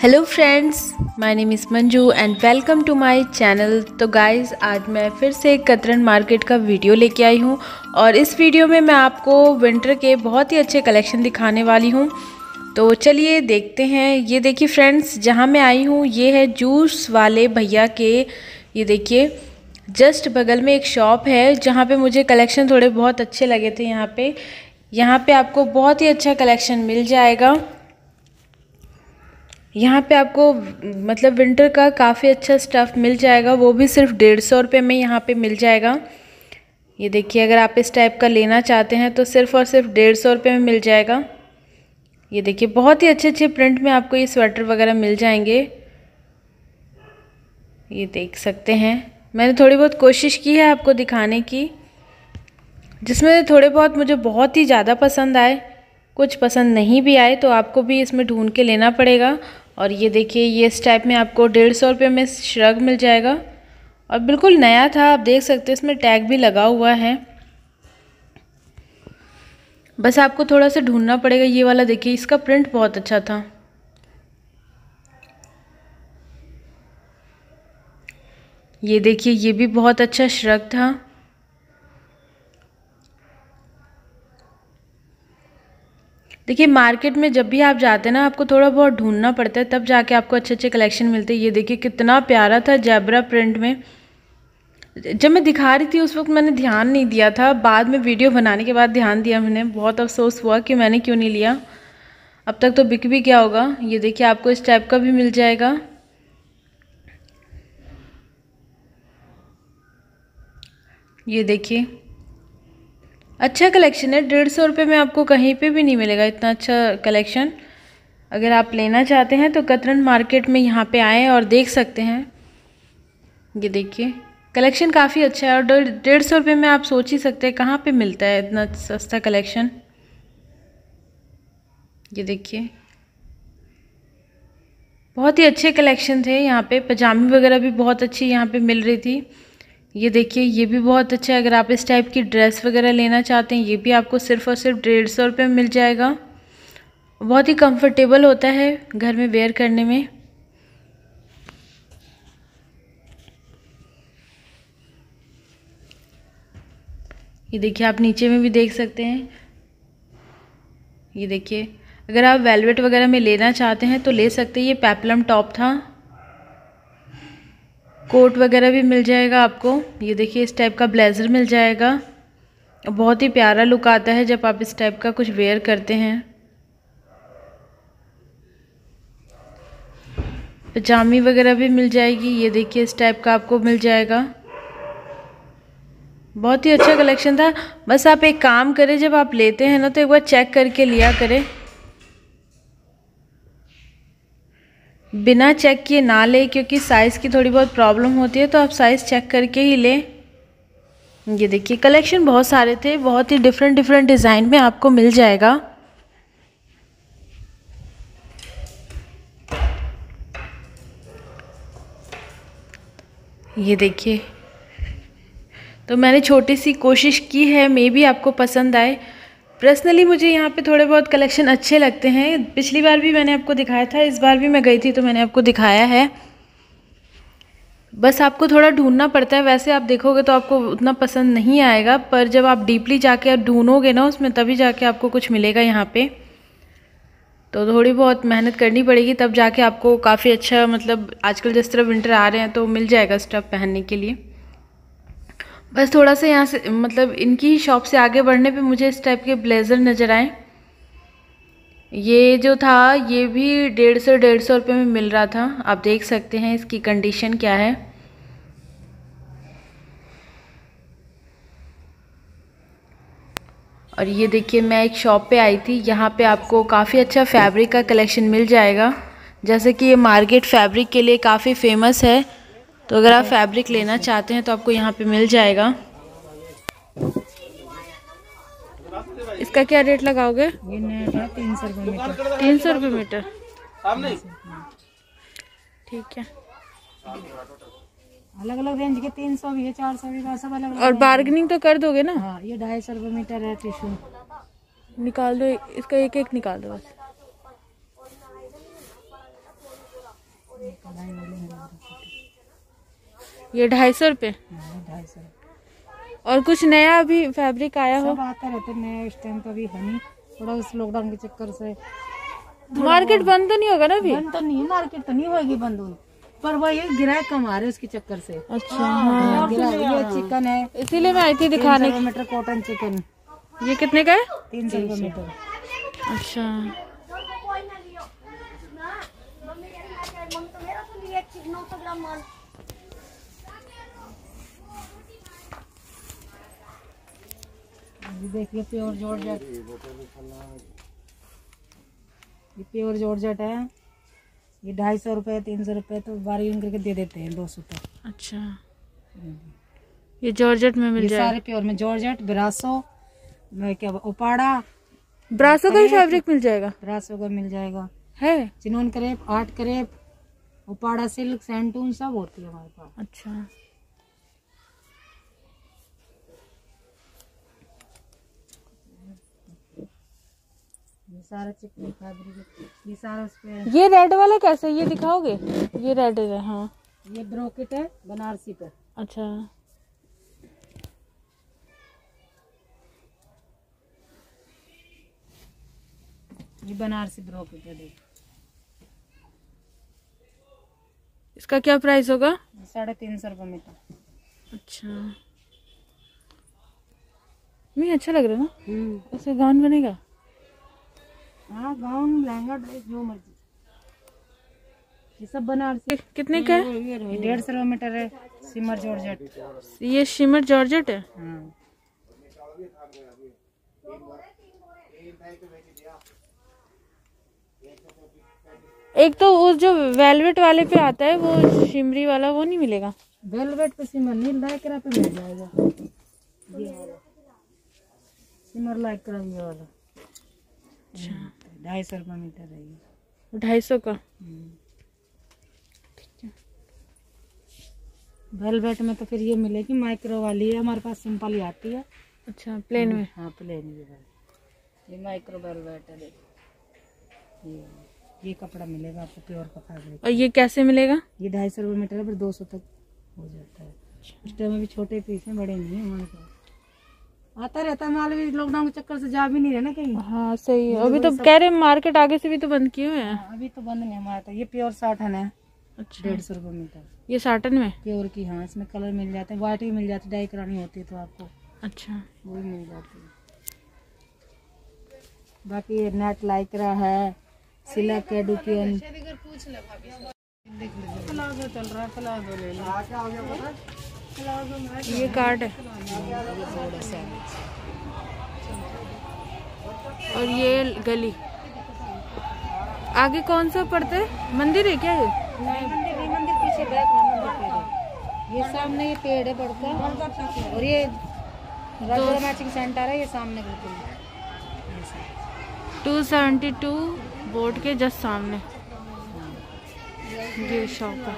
Hello friends my name is Manju and welcome to my channel तो guys आज मैं फिर से कतरन मार्केट का वीडियो लेके आई हूँ और इस वीडियो में मैं आपको विंटर के बहुत ही अच्छे कलेक्शन दिखाने वाली हूँ। तो चलिए देखते हैं। ये देखिए फ्रेंड्स जहाँ मैं आई हूँ, ये है जूस वाले भैया के, ये देखिए जस्ट बगल में एक शॉप है जहाँ पे मुझे कलेक्शन थोड़े बहुत अच्छे लगे थे यहाँ पे। यहाँ पे आपको बहुत ही अच्छा कलेक्शन मिल जाएगा। यहाँ पे आपको मतलब विंटर का काफ़ी अच्छा स्टफ़ मिल जाएगा। वो भी सिर्फ़ डेढ़ सौ रुपये में यहाँ पे मिल जाएगा। ये देखिए, अगर आप इस टाइप का लेना चाहते हैं तो सिर्फ़ और सिर्फ़ डेढ़ सौ रुपये में मिल जाएगा। ये देखिए, बहुत ही अच्छे अच्छे प्रिंट में आपको ये स्वेटर वगैरह मिल जाएँगे। ये देख सकते हैं। मैंने थोड़ी बहुत कोशिश की है आपको दिखाने की, जिसमें थोड़े बहुत मुझे बहुत ही ज़्यादा पसंद आए। कुछ पसंद नहीं भी आए तो आपको भी इसमें ढूंढ के लेना पड़ेगा। और ये देखिए, ये इस टाइप में आपको डेढ़ सौ रुपये में श्रग मिल जाएगा। और बिल्कुल नया था, आप देख सकते हैं, इसमें टैग भी लगा हुआ है। बस आपको थोड़ा सा ढूंढना पड़ेगा, ये वाला देखिए, इसका प्रिंट बहुत अच्छा था। ये देखिए, ये भी बहुत अच्छा श्रग था। देखिए मार्केट में जब भी आप जाते हैं ना, आपको थोड़ा बहुत ढूंढना पड़ता है, तब जाके आपको अच्छे अच्छे कलेक्शन मिलते हैं। ये देखिए, कितना प्यारा था जैबरा प्रिंट में। जब मैं दिखा रही थी, उस वक्त मैंने ध्यान नहीं दिया था। बाद में वीडियो बनाने के बाद ध्यान दिया मैंने। बहुत अफसोस हुआ कि मैंने क्यों नहीं लिया। अब तक तो बिक भी क्या होगा। ये देखिए, आपको इस टाइप का भी मिल जाएगा। ये देखिए अच्छा कलेक्शन है, डेढ़ सौ रुपये में आपको कहीं पे भी नहीं मिलेगा इतना अच्छा कलेक्शन। अगर आप लेना चाहते हैं तो कतरन मार्केट में यहाँ पे आएँ और देख सकते हैं। ये देखिए, कलेक्शन काफ़ी अच्छा है और डेढ़ सौ रुपये में आप सोच ही सकते हैं कहाँ पे मिलता है इतना सस्ता कलेक्शन। ये देखिए, बहुत ही अच्छे कलेक्शन थे यहाँ पे, पजामी वगैरह भी बहुत अच्छी यहाँ पे मिल रही थी। ये देखिए, ये भी बहुत अच्छा है। अगर आप इस टाइप की ड्रेस वगैरह लेना चाहते हैं, ये भी आपको सिर्फ़ और सिर्फ़ डेढ़ सौ रुपये मिल जाएगा। बहुत ही कंफर्टेबल होता है घर में वेयर करने में। ये देखिए, आप नीचे में भी देख सकते हैं। ये देखिए, अगर आप वेलवेट वगैरह में लेना चाहते हैं तो ले सकते हैं। ये पेपलम टॉप था। कोट वगैरह भी मिल जाएगा आपको। ये देखिए, इस टाइप का ब्लेज़र मिल जाएगा। बहुत ही प्यारा लुक आता है जब आप इस टाइप का कुछ वेयर करते हैं। पजामी वगैरह भी मिल जाएगी। ये देखिए, इस टाइप का आपको मिल जाएगा। बहुत ही अच्छा कलेक्शन था। बस आप एक काम करें, जब आप लेते हैं ना तो एक बार चेक करके लिया करें। बिना चेक किए ना ले, क्योंकि साइज़ की थोड़ी बहुत प्रॉब्लम होती है तो आप साइज़ चेक करके ही लें। ये देखिए कलेक्शन बहुत सारे थे, बहुत ही डिफरेंट डिफरेंट डिज़ाइन में आपको मिल जाएगा। ये देखिए तो मैंने छोटी सी कोशिश की है मे भी आपको पसंद आए। पर्सनली मुझे यहाँ पे थोड़े बहुत कलेक्शन अच्छे लगते हैं। पिछली बार भी मैंने आपको दिखाया था, इस बार भी मैं गई थी तो मैंने आपको दिखाया है। बस आपको थोड़ा ढूंढना पड़ता है। वैसे आप देखोगे तो आपको उतना पसंद नहीं आएगा, पर जब आप डीपली जाके आप ढूंढोगे ना उसमें, तभी जाके आपको कुछ मिलेगा यहाँ पे। तो थोड़ी बहुत मेहनत करनी पड़ेगी, तब जाके आपको काफ़ी अच्छा मतलब आजकल जिस तरह विंटर आ रहे हैं तो मिल जाएगा स्टफ़ पहनने के लिए। बस थोड़ा सा यहाँ से मतलब इनकी ही शॉप से आगे बढ़ने पे मुझे इस टाइप के ब्लेज़र नज़र आए। ये जो था, ये भी डेढ़ सौ डेढ़ सौ रुपये में मिल रहा था। आप देख सकते हैं इसकी कंडीशन क्या है। और ये देखिए, मैं एक शॉप पे आई थी। यहाँ पे आपको काफ़ी अच्छा फैब्रिक का कलेक्शन मिल जाएगा। जैसे कि ये मार्केट फैब्रिक के लिए काफ़ी फ़ेमस है। तो अगर आप फैब्रिक लेना चाहते हैं तो आपको यहाँ पे मिल जाएगा। इसका क्या रेट लगाओगे? तीन सौ रुपये मीटर। तीन सौ रुपये मीटर। ठीक है। अलग अलग रेंज के तीन सौ भी है चार सौ भी है सब अलग अलग और बार्गेनिंग तो कर दोगे ना? हाँ ये ढाई सौ रुपये मीटर है टिश्यू निकाल दो इसका एक एक निकाल दो बस। हैं। ये ढाई सौ रुपये। हाँ, ढाई सौ और कुछ नया अभी फैब्रिक आया हो? आता रहते नया इस टाइम तो अभी है नहीं। थोड़ा उस लॉकडाउन के चक्कर से मार्केट बंद तो नहीं होगा ना अभी? बंद तो नहीं मार्केट तो नहीं होगी बंद उन पर वो ये गिराए कम आ रहे उसके चक्कर से। अच्छा हाँ ये चिकन है। इसीलिए मैं आई थी दिखाने। मीटर कॉटन चिकन ये कितने का है? तीन सौ रुपये मीटर अच्छा। ये देखिए प्योर जॉर्जेट। ये प्योर जॉर्जेट है। ये ढाई सौ रुपये तीन सौ रुपये तो बारह करके दे देते हैं दो सौ तक अच्छा। ये जॉर्जेट में मिल ये जाएगा सारे प्योर में जॉर्जेट ब्रासो क्या उपाड़ा ब्रासो का ही फैब्रिक मिल जाएगा। ब्रासो का मिल जाएगा। है? Chinon crepe art crepe Uppada silk santoon सब होती है हमारे पास। अच्छा। ये सारा चिकन फैब्रिक ये सारा उस पे ये रेड वाला कैसे ये दिखाओगे? ये रेड है हाँ। ये ब्रोकेट है बनारसी पे अच्छा। ये बनारसी ब्रोकेट है देख। इसका क्या प्राइस होगा? साढ़े तीन सौ रुपये मीटर अच्छा। नहीं अच्छा लग रहा है ना? हम्म। ऐसे गाउन बनेगा? हाँ गाउन लहंगा ड्रेस जो मर्ज़ी। ये सब बनारसी कितने का है? डेढ़ सौ मीटर है सिमर जॉर्जेट। ये शिमर जॉर्जेट है? हाँ। एक तो वो जो वेलवेट वाले पे आता है वो शिमरी वाला वो नहीं मिलेगा? वेलवेट पे सिमर नहीं लाइकरा पे मिल जाएगा। ये वाला। सिमर लाइकरा ये वाला। ढाई सौ रुपये मीटर है ये। ढाई सौ का? वेलवेट में तो फिर ये मिलेगी माइक्रो वाली है हमारे पास सिंपल ही आती है। अच्छा प्लेन में? हाँ प्लेन ये वाली ये माइक्रो वेलवेट है देखो। ये ये कपड़ा मिलेगा आपको प्योर का। फैब्रिक और ये कैसे मिलेगा? ये ढाई सौ रुपये मीटर है फिर दो सौ तक हो जाता है। इस टाइम अभी छोटे पीस हैं बड़े नहीं है हमारे पास। आता रहता है माल भी लॉकडाउन के चक्कर से जा भी नहीं रहे ना कहीं। हाँ सही है। अभी तो कह रहे मार्केट आगे से भी तो बंद किए हुए हैं। हाँ, अभी तो बंद नहीं है हमारा तो। ये प्योर साठन है। अच्छा। डेढ़ सौ रुपये मीटर। ये साटन में? प्योर की हाँ इसमें कलर मिल जाते हैं। वाइट भी मिल जाती है डाई करानी होती है तो आपको। अच्छा। वो भी मिल जाती है। बाकी ये नेट लाइक्रा है सिल्क कैडुकियन प्लाजो चल रहा है ये कार्ड है। और ये गली। आगे कौन सा पड़ता है मंदिर है क्या ये? नहीं मंदिर नहीं मंदिर पीछे बैक मंदिर है ये सामने ये पेड़ है बड़का। और ये राजा मैचिंग सेंटर है ये सामने बिल्कुल। टू सेवेंटी टू बोर्ड के जस्ट सामने। ये शॉप है।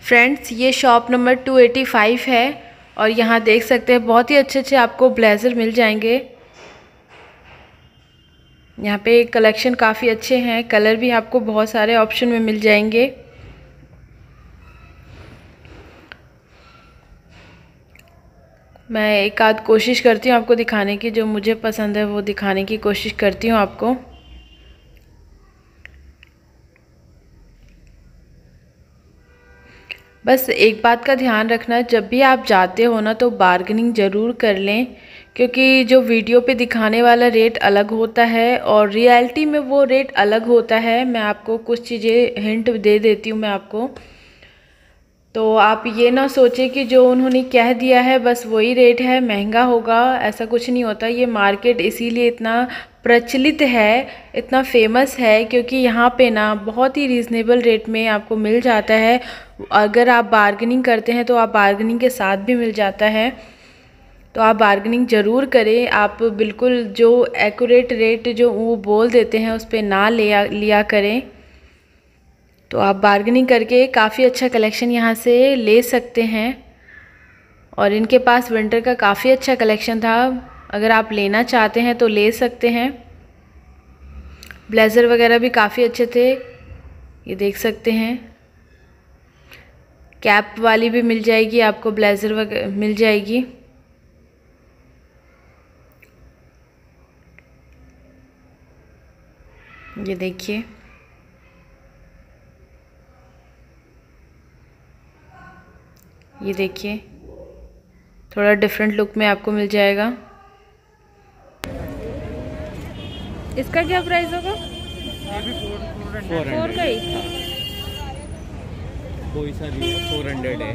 फ्रेंड्स ये शॉप नंबर 285 है और यहाँ देख सकते हैं बहुत ही अच्छे अच्छे आपको ब्लेज़र मिल जाएँगे। यहाँ पे कलेक्शन काफ़ी अच्छे हैं कलर भी आपको बहुत सारे ऑप्शन में मिल जाएँगे। मैं एक आध कोशिश करती हूँ आपको दिखाने की, जो मुझे पसंद है वो दिखाने की कोशिश करती हूँ आपको। बस एक बात का ध्यान रखना, जब भी आप जाते हो ना तो बार्गनिंग ज़रूर कर लें, क्योंकि जो वीडियो पे दिखाने वाला रेट अलग होता है और रियलिटी में वो रेट अलग होता है। मैं आपको कुछ चीज़ें हिंट दे देती हूँ मैं आपको। तो आप ये ना सोचें कि जो उन्होंने कह दिया है, बस वही रेट है, महँगा होगा, ऐसा कुछ नहीं होता। ये मार्केट इसीलिए इतना प्रचलित है, इतना फ़ेमस है, क्योंकि यहाँ पे ना बहुत ही रीज़नेबल रेट में आपको मिल जाता है। अगर आप बार्गेनिंग करते हैं तो आप बार्गेनिंग के साथ भी मिल जाता है। तो आप बार्गेनिंग ज़रूर करें। आप बिल्कुल जो एक्यूरेट रेट जो वो बोल देते हैं, उस पर ना लिया लिया करें। तो आप बार्गेनिंग करके काफ़ी अच्छा कलेक्शन यहाँ से ले सकते हैं। और इनके पास विंटर का काफ़ी अच्छा कलेक्शन था। अगर आप लेना चाहते हैं तो ले सकते हैं। ब्लेज़र वगैरह भी काफ़ी अच्छे थे। ये देख सकते हैं। कैप वाली भी मिल जाएगी, आपको ब्लेज़र वगैरह मिल जाएगी। ये देखिए। ये देखिए थोड़ा डिफरेंट लुक में आपको मिल जाएगा। इसका क्या प्राइस होगा? फोर का ही। कोई सा भी फोर हंड्रेड है।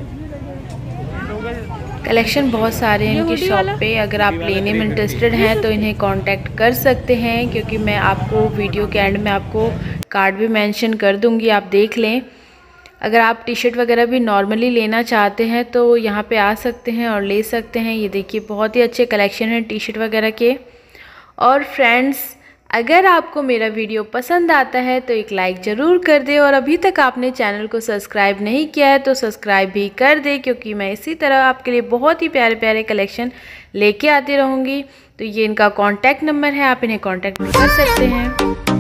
कलेक्शन बहुत सारे हैं इनकी शॉप पे। अगर आप लेने में इंटरेस्टेड हैं तो इन्हें कांटेक्ट कर सकते हैं क्योंकि मैं आपको वीडियो के एंड में आपको कार्ड भी मेंशन कर दूँगी। आप देख लें। अगर आप टी शर्ट वगैरह भी नॉर्मली लेना चाहते हैं तो यहाँ पे आ सकते हैं और ले सकते हैं। ये देखिए, बहुत ही अच्छे कलेक्शन हैं टी शर्ट वगैरह के। और फ्रेंड्स, अगर आपको मेरा वीडियो पसंद आता है तो एक लाइक ज़रूर कर दे। और अभी तक आपने चैनल को सब्सक्राइब नहीं किया है तो सब्सक्राइब भी कर दे, क्योंकि मैं इसी तरह आपके लिए बहुत ही प्यारे प्यारे कलेक्शन लेके आती रहूँगी। तो ये इनका कॉन्टैक्ट नंबर है, आप इन्हें कॉन्टैक्ट कर सकते हैं।